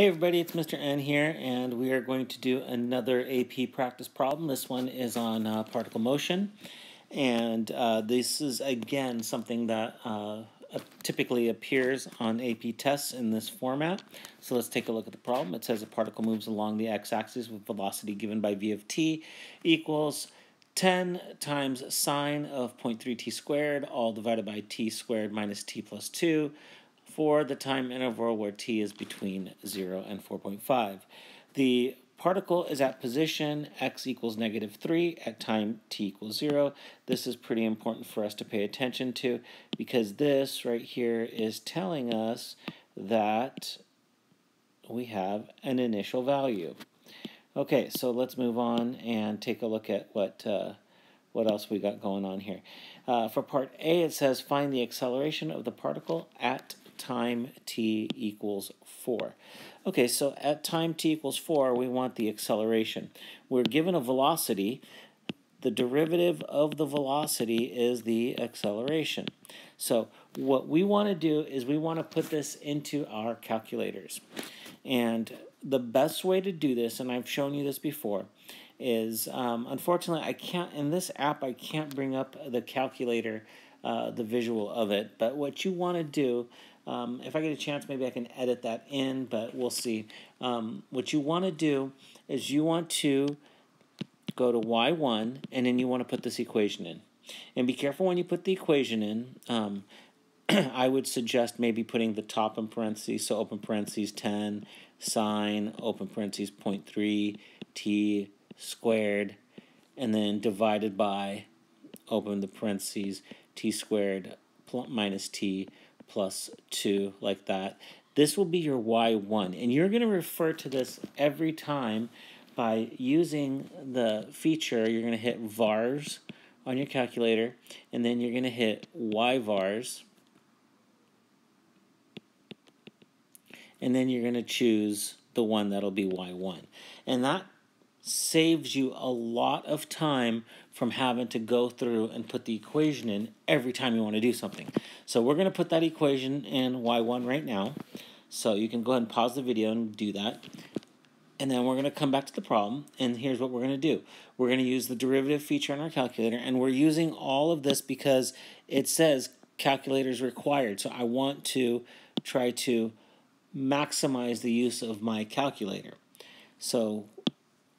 Hey everybody, it's Mr. N here, and we are going to do another AP practice problem. This one is on uh, particle motion, and uh, this is again something that uh, typically appears on AP tests in this format. So let's take a look at the problem. It says a particle moves along the x-axis with velocity given by v of t equals 10 times sine of 0.3 t squared, all divided by t squared minus t plus 2 for the time interval where t is between 0 and 4.5. The particle is at position x equals negative 3 at time t equals 0. This is pretty important for us to pay attention to because this right here is telling us that we have an initial value. Okay, so let's move on and take a look at what uh, what else we got going on here. Uh, for part A, it says find the acceleration of the particle at time t equals 4. Okay, so at time t equals 4, we want the acceleration. We're given a velocity. The derivative of the velocity is the acceleration. So what we want to do is we want to put this into our calculators. And the best way to do this, and I've shown you this before, is um, unfortunately I can't, in this app, I can't bring up the calculator, uh, the visual of it. But what you want to do um, if I get a chance, maybe I can edit that in, but we'll see. Um, what you want to do is you want to go to y1, and then you want to put this equation in. And be careful when you put the equation in. Um, I would suggest maybe putting the top in parentheses, so open parentheses 10 sine, open parentheses 0.3 t squared, and then divided by, open the parentheses, t squared minus t plus 2 like that. This will be your y1, and you're going to refer to this every time by using the feature. You're going to hit vars on your calculator, and then you're going to hit y vars, and then you're going to choose the one that'll be y1. And that saves you a lot of time from having to go through and put the equation in every time you want to do something. So we're going to put that equation in y1 right now. So you can go ahead and pause the video and do that. And then we're going to come back to the problem, and here's what we're going to do. We're going to use the derivative feature on our calculator, and we're using all of this because it says calculators required. So I want to try to maximize the use of my calculator. So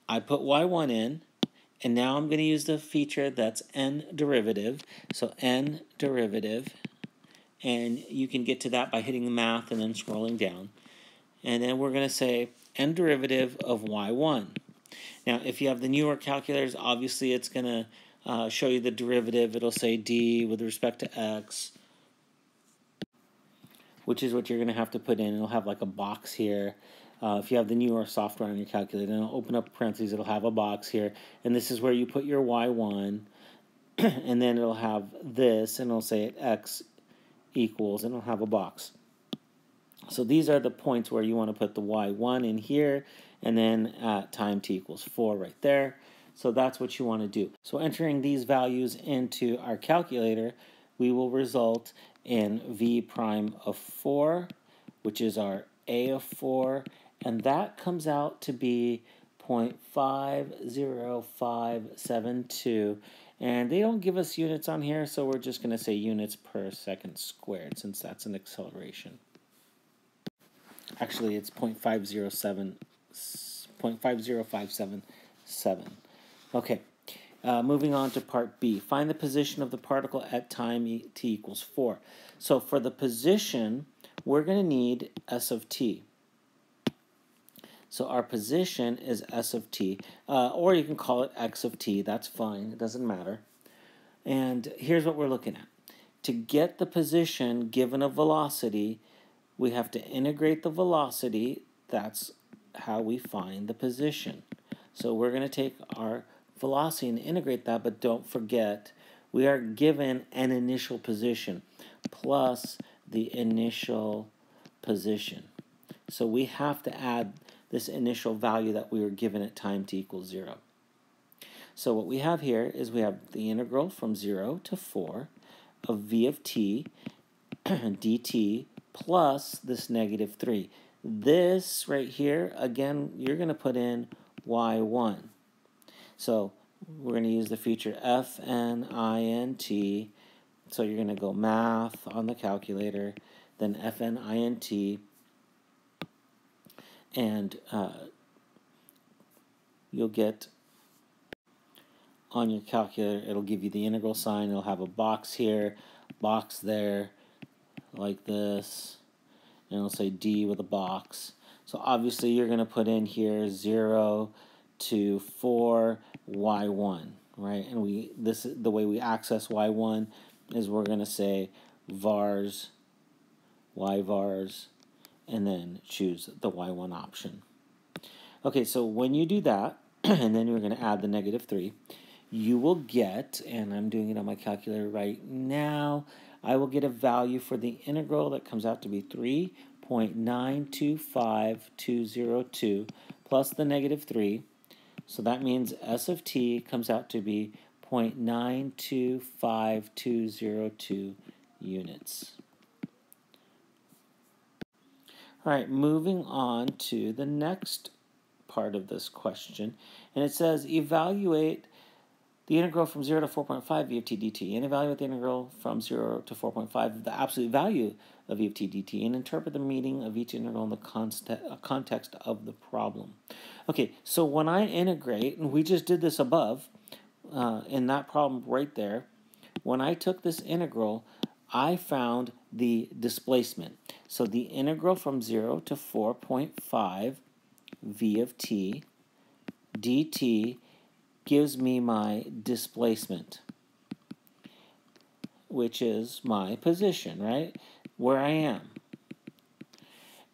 I put y1 in, and now I'm going to use the feature that's n derivative. So n derivative, and you can get to that by hitting the math and then scrolling down. And then we're going to say n derivative of y1. Now, if you have the newer calculators, obviously it's going to uh, show you the derivative. It'll say d with respect to x, which is what you're going to have to put in. It'll have like a box here. Uh, if you have the newer software on your calculator, and it'll open up parentheses, it'll have a box here, and this is where you put your y1, and then it'll have this, and it'll say x equals, and it'll have a box. So these are the points where you want to put the y1 in here, and then at time t equals 4 right there. So that's what you want to do. So entering these values into our calculator, we will result in v prime of 4, which is our a of 4, and that comes out to be 0.50572 and they don't give us units on here so we're just going to say units per second squared since that's an acceleration. Actually it's 0.507 0.50577 okay uh, moving on to part B. Find the position of the particle at time t equals 4 so for the position we're going to need s of t so our position is s of t, uh, or you can call it x of t. That's fine. It doesn't matter. And here's what we're looking at. To get the position given a velocity, we have to integrate the velocity. That's how we find the position. So we're going to take our velocity and integrate that, but don't forget we are given an initial position plus the initial position. So we have to add this initial value that we were given at time t equals 0. So what we have here is we have the integral from 0 to 4 of v of t dt plus this negative 3. This right here, again, you're going to put in y1. So we're going to use the feature fnint. So you're going to go math on the calculator, then fnint, and uh, you'll get on your calculator, it'll give you the integral sign. It'll have a box here, box there, like this, and it'll say D with a box. So obviously you're going to put in here 0 to 4 y1, right? And we this is the way we access y1 is we're going to say vars y vars and then choose the y1 option. Okay, so when you do that, and then you're going to add the negative 3, you will get, and I'm doing it on my calculator right now, I will get a value for the integral that comes out to be 3.925202 plus the negative 3. So that means S of t comes out to be 0.925202 units. All right, moving on to the next part of this question. And it says evaluate the integral from 0 to 4.5 v of t dt and evaluate the integral from 0 to 4.5 of the absolute value of v of t dt and interpret the meaning of each integral in the uh, context of the problem. Okay, so when I integrate, and we just did this above uh, in that problem right there, when I took this integral, I found the displacement. So the integral from 0 to 4.5 v of t dt gives me my displacement, which is my position, right? Where I am.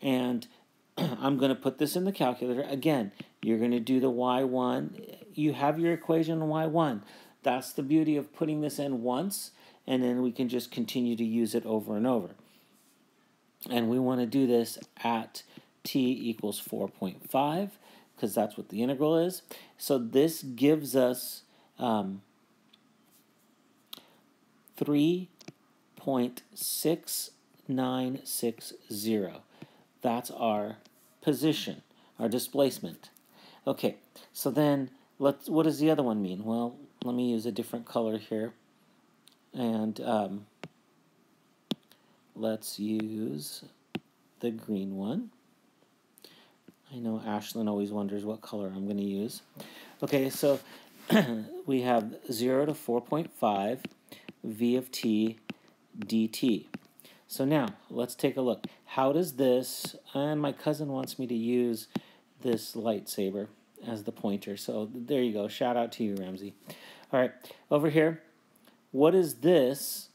And I'm going to put this in the calculator. Again, you're going to do the y1. You have your equation y1. That's the beauty of putting this in once, and then we can just continue to use it over and over. And we want to do this at t equals 4.5 because that's what the integral is. So this gives us um, 3.6960. That's our position, our displacement. Okay, so then let's. what does the other one mean? Well, let me use a different color here. And um, let's use the green one. I know Ashlyn always wonders what color I'm going to use. Okay, so we have 0 to 4.5 v of t dt. So now, let's take a look. How does this, and my cousin wants me to use this lightsaber as the pointer. So there you go. Shout out to you, Ramsey. All right, over here, what is this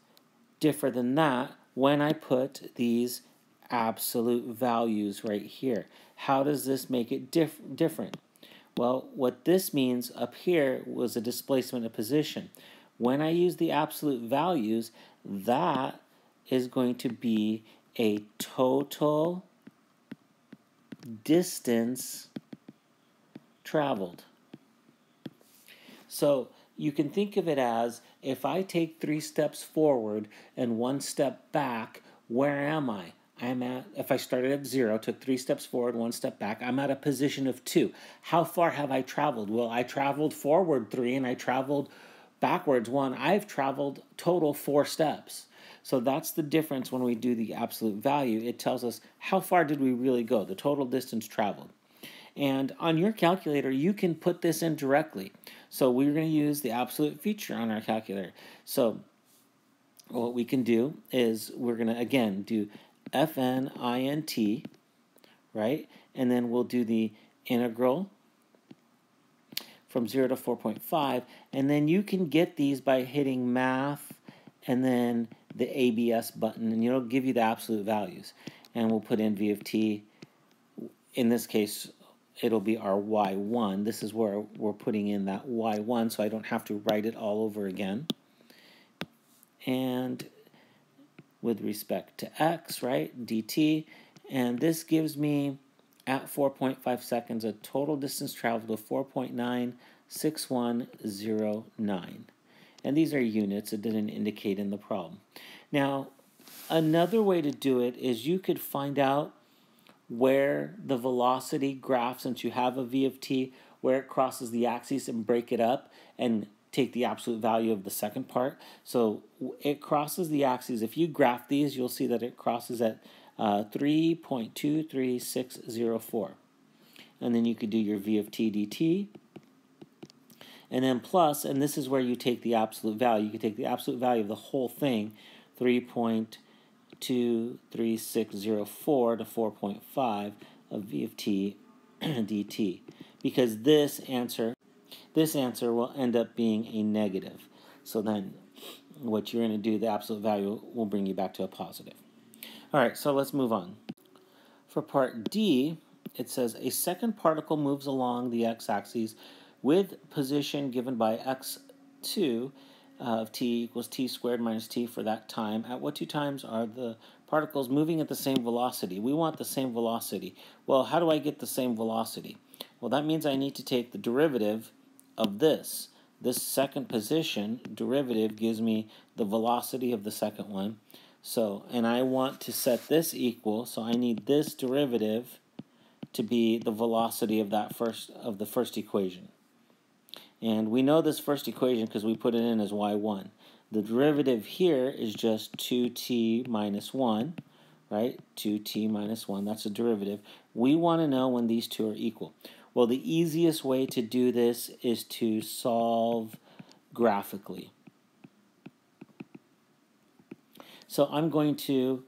differ than that when I put these absolute values right here? How does this make it diff different? Well, what this means up here was a displacement of position. When I use the absolute values, that is going to be a total distance traveled. So you can think of it as if I take three steps forward and one step back, where am I? I'm at, if I started at zero, took three steps forward, one step back, I'm at a position of two. How far have I traveled? Well, I traveled forward three and I traveled backwards one. I've traveled total four steps. So that's the difference when we do the absolute value. It tells us how far did we really go, the total distance traveled. And on your calculator, you can put this in directly. So we're going to use the absolute feature on our calculator. So what we can do is we're going to, again, do fnint, right? And then we'll do the integral from 0 to 4.5. And then you can get these by hitting math and then the ABS button, and it'll give you the absolute values. And we'll put in V of t. In this case, it'll be our y1. This is where we're putting in that y1, so I don't have to write it all over again. And with respect to x, right, dt, and this gives me at 4.5 seconds a total distance traveled of 4.96109. And these are units, it didn't indicate in the problem. Now, another way to do it is you could find out where the velocity graph, since you have a v of t, where it crosses the axis and break it up and take the absolute value of the second part. So it crosses the axes. If you graph these, you'll see that it crosses at uh, 3.23604. And then you could do your v of t dt. And then plus, and this is where you take the absolute value. You can take the absolute value of the whole thing, 3.23604 to 4.5 of v of t dt. Because this answer this answer will end up being a negative. So then what you're going to do, the absolute value will bring you back to a positive. All right, so let's move on. For part D, it says a second particle moves along the x-axis with position given by x2 Uh, of t equals t squared minus t for that time. At what two times are the particles moving at the same velocity? We want the same velocity. Well, how do I get the same velocity? Well, that means I need to take the derivative of this. This second position derivative gives me the velocity of the second one. So, and I want to set this equal, so I need this derivative to be the velocity of that first of the first equation. And we know this first equation because we put it in as y1. The derivative here is just 2t minus 1, right? 2t minus 1, that's a derivative. We want to know when these two are equal. Well, the easiest way to do this is to solve graphically. So I'm going to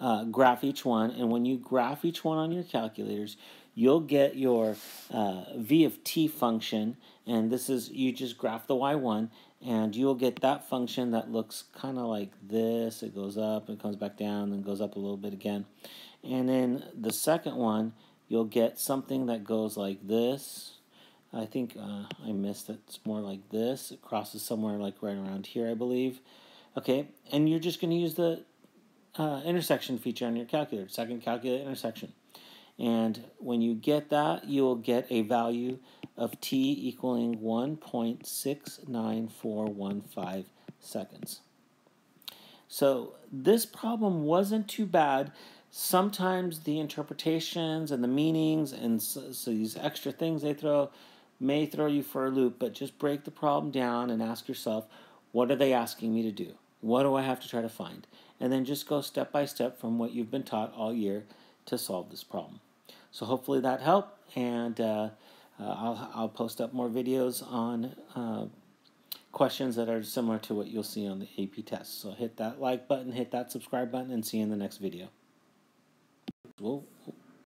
uh, graph each one, and when you graph each one on your calculators, you'll get your uh, v of t function, and this is, you just graph the y1, and you'll get that function that looks kind of like this. It goes up, it comes back down, then goes up a little bit again. And then the second one, you'll get something that goes like this. I think uh, I missed it. It's more like this. It crosses somewhere like right around here, I believe. Okay, and you're just going to use the uh, intersection feature on your calculator, second calculate intersection. And when you get that, you will get a value of t equaling 1.69415 seconds. So this problem wasn't too bad sometimes the interpretations and the meanings and so, so, these extra things they throw may throw you for a loop, but just break the problem down and ask yourself, what are they asking me to do? What do I have to try to find? And then just go step by step from what you've been taught all year to solve this problem. So hopefully that helped, and uh, uh, I'll, I'll post up more videos on uh, questions that are similar to what you'll see on the AP test. So hit that like button, hit that subscribe button, and see you in the next video.